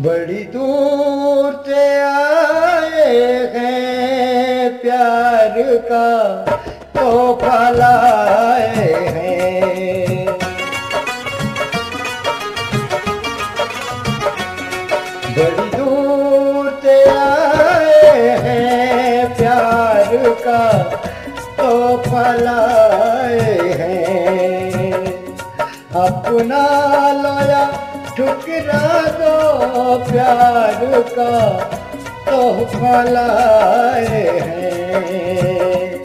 बड़ी दूर से आए हैं प्यार का तो फलाए हैं। बड़ी दूर से आए हैं प्यार का तो फलाए हैं। अपना लोया ठुकरा दो प्यार का तो लाए हैं।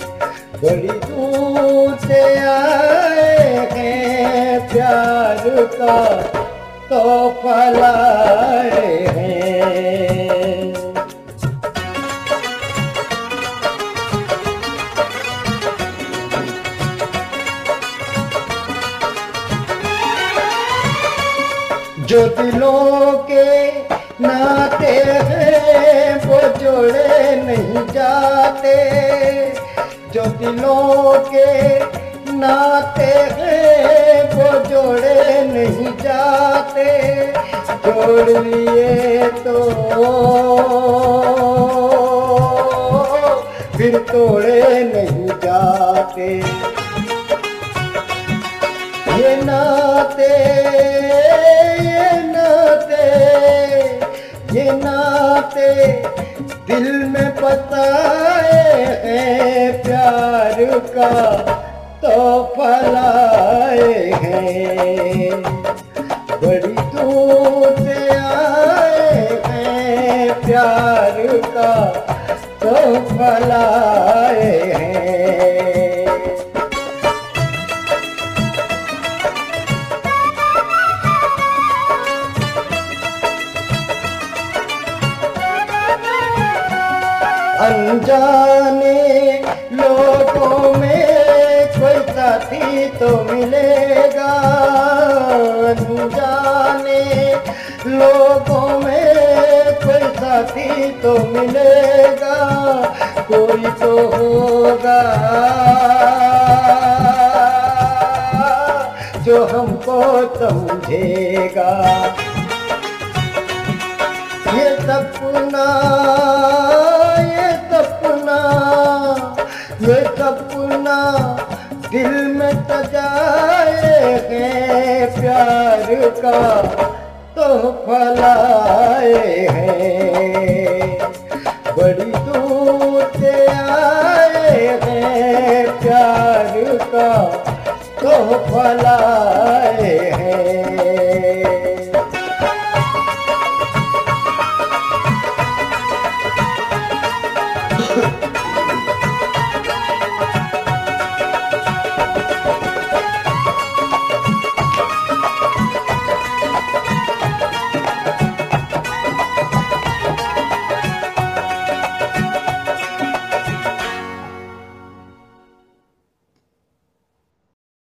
बड़ी दूर से आए हैं प्यार का तो फलाए जो दिलों के नाते हैं, वो जोड़े नहीं जाते। जो दिलों के नाते हैं, वो जोड़े नहीं जाते। जोड़ लिए तो फिर तोड़े नहीं जाते। ये नाते दिल में बताए हैं प्यार का तो फलाए हैं। बड़ी दूर से आए हैं प्यार का तो फलाए हैं। अनजाने लोगों में कोई साथी तो मिलेगा। अनजाने लोगों में कोई साथी तो मिलेगा, कोई तो होगा। जो हमको समझेगा। ये सपना ना दिल में तो जाए प्यार का तो फलाए हैं बड़ी दूर से आए हैं प्यार का तो फलाए है।